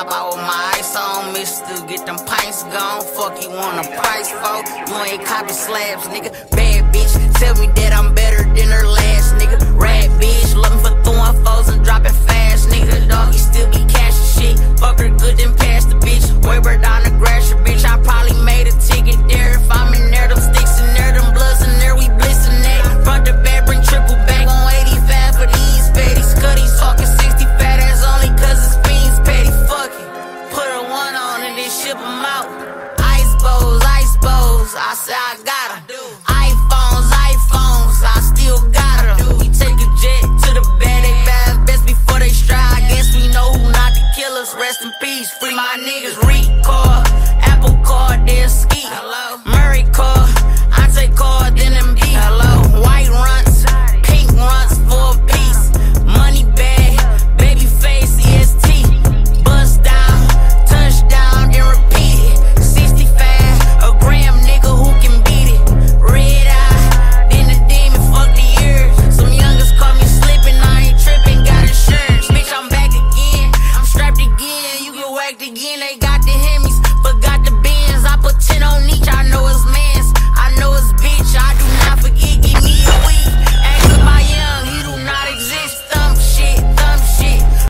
hop out with my ice on, mister. Get them pints gone. Fuck you want a price for? You ain't copy slabs, nigga. Bad ship 'em out. Ice bowls, ice bowls. I say I got 'em. iPhones, iPhones. I still got 'em. We take a jet to the bed. They bad best before they strike. I guess we know who not to kill us. Rest in peace. Free my niggas. Rico. again, they got